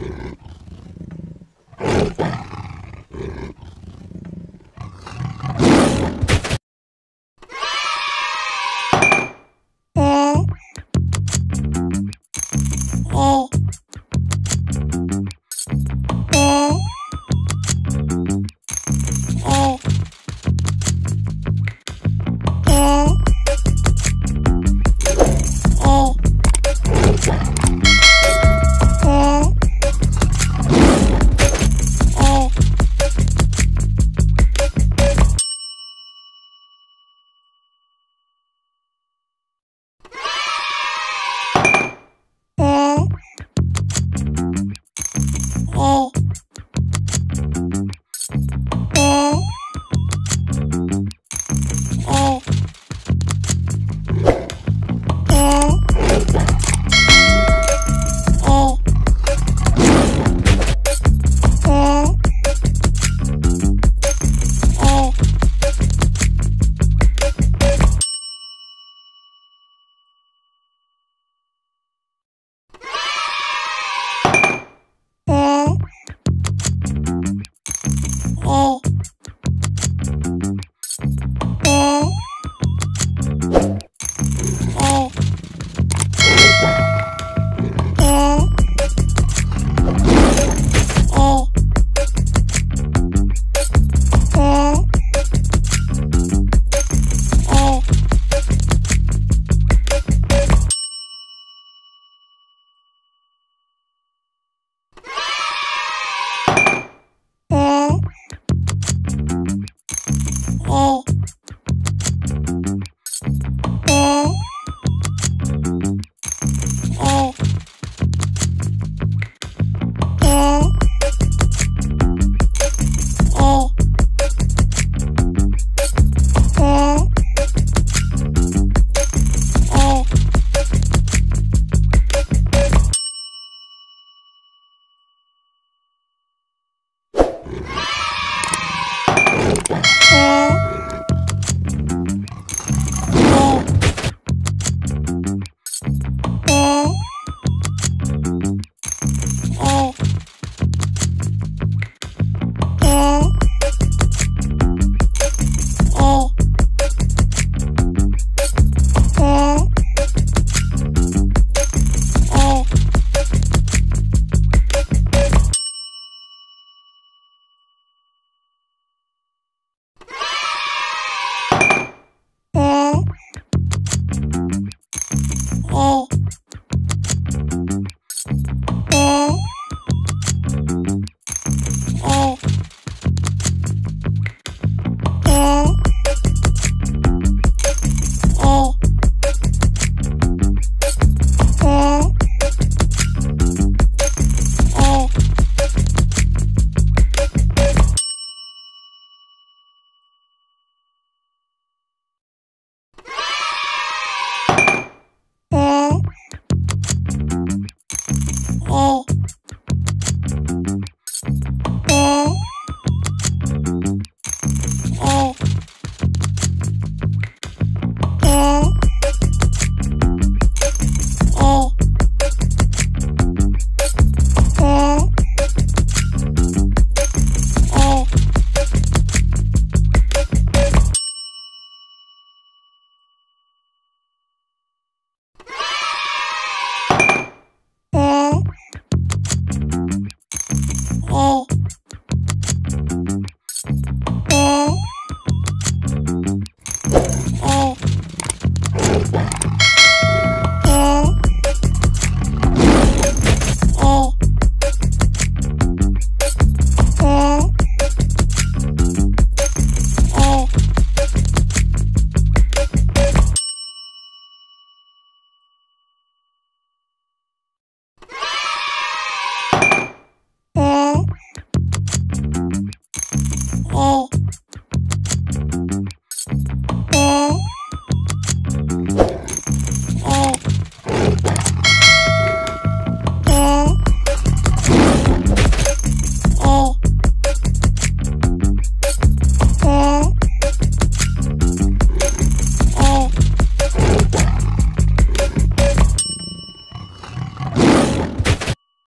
Yeah.